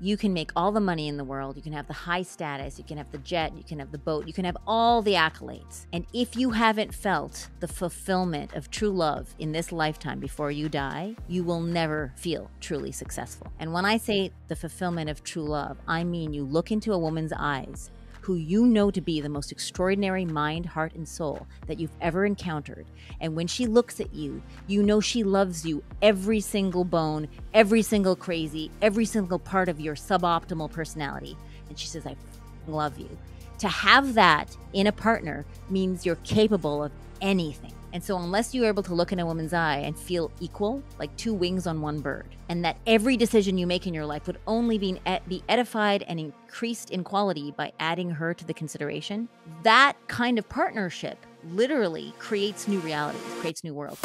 you can make all the money in the world, you can have the high status, you can have the jet, you can have the boat, you can have all the accolades. And if you haven't felt the fulfillment of true love in this lifetime before you die, you will never feel truly successful. And when I say the fulfillment of true love, I mean you look into a woman's eyes who you know to be the most extraordinary mind, heart, and soul that you've ever encountered. And when she looks at you, you know she loves you every single bone, every single crazy, every single part of your suboptimal personality. And she says, I love you. To have that in a partner means you're capable of anything. And so, unless you're able to look in a woman's eye and feel equal, like two wings on one bird, and that every decision you make in your life would only be, be edified and increased in quality by adding her to the consideration, that kind of partnership literally creates new realities, creates new worlds.